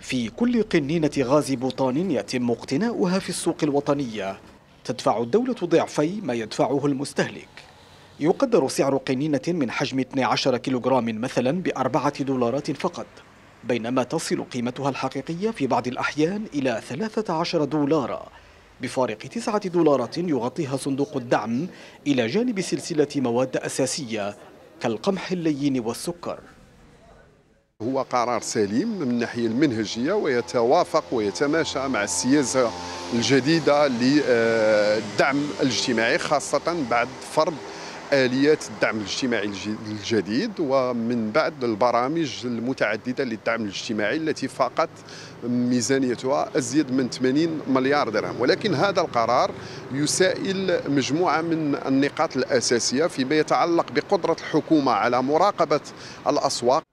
في كل قنينة غاز بوطان يتم اقتناؤها في السوق الوطنية. تدفع الدولة ضعفي ما يدفعه المستهلك. يقدر سعر قنينة من حجم 12 كيلوغرام مثلا بأربعة دولارات فقط بينما تصل قيمتها الحقيقية في بعض الأحيان إلى 13 دولارا. بفارق تسعة دولارات يغطيها صندوق الدعم إلى جانب سلسلة مواد أساسية كالقمح اللين والسكر. هو قرار سليم من الناحية المنهجية ويتوافق ويتماشى مع السياسة الجديدة للدعم الاجتماعي خاصة بعد فرض آليات الدعم الاجتماعي الجديد ومن بعد البرامج المتعددة للدعم الاجتماعي التي فاقت ميزانيتها أزيد من 80 مليار درهم. ولكن هذا القرار يسائل مجموعة من النقاط الأساسية فيما يتعلق بقدرة الحكومة على مراقبة الأسواق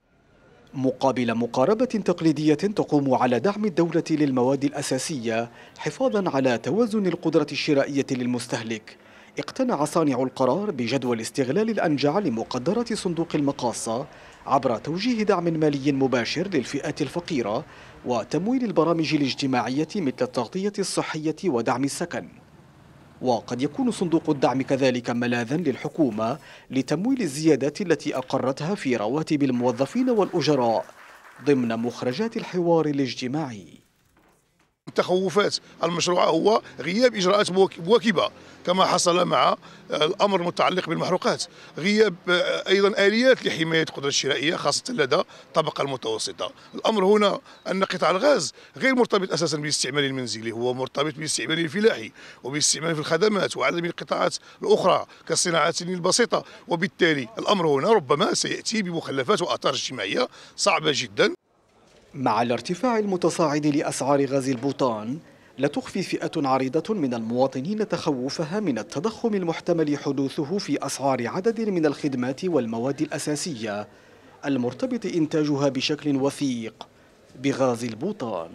مقابل مقاربة تقليدية تقوم على دعم الدولة للمواد الأساسية حفاظا على توازن القدرة الشرائية للمستهلك. اقتنع صانع القرار بجدوى الاستغلال الأنجع لمقدرات صندوق المقاصة عبر توجيه دعم مالي مباشر للفئات الفقيرة وتمويل البرامج الاجتماعية مثل التغطية الصحية ودعم السكن. وقد يكون صندوق الدعم كذلك ملاذا للحكومة لتمويل الزيادات التي أقرتها في رواتب الموظفين والأجراء ضمن مخرجات الحوار الاجتماعي. تخوفات المشروع هو غياب إجراءات مواكبه كما حصل مع الامر المتعلق بالمحروقات. غياب أيضا آليات لحماية القدره الشرائية خاصة لدى الطبقة المتوسطة. الأمر هنا أن قطاع الغاز غير مرتبط أساسا بالاستعمال المنزلي هو مرتبط بالاستعمال الفلاحي وبالاستعمال في الخدمات وعدد من القطاعات الأخرى كالصناعات البسيطة. وبالتالي الأمر هنا ربما سيأتي بمخلفات وآثار اجتماعية صعبة جدا. مع الارتفاع المتصاعد لأسعار غاز البوتان لا تخفي فئة عريضة من المواطنين تخوفها من التضخم المحتمل حدوثه في أسعار عدد من الخدمات والمواد الأساسية المرتبط إنتاجها بشكل وثيق بغاز البوتان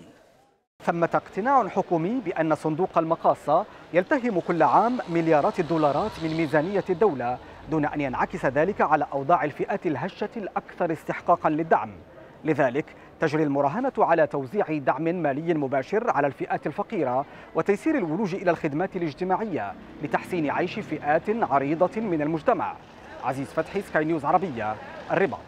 ثمة اقتناع حكومي بأن صندوق المقاصة يلتهم كل عام مليارات الدولارات من ميزانية الدولة دون أن ينعكس ذلك على أوضاع الفئات الهشة الأكثر استحقاقا للدعم. لذلك تجري المراهنة على توزيع دعم مالي مباشر على الفئات الفقيرة وتيسير الولوج إلى الخدمات الاجتماعية لتحسين عيش فئات عريضة من المجتمع. عزيز فتحي سكاي نيوز عربية الرباط.